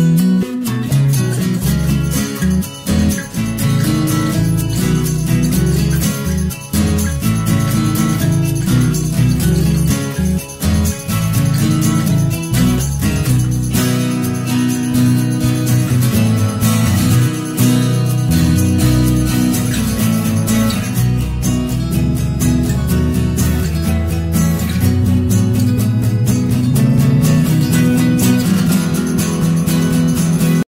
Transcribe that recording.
Mm-hmm.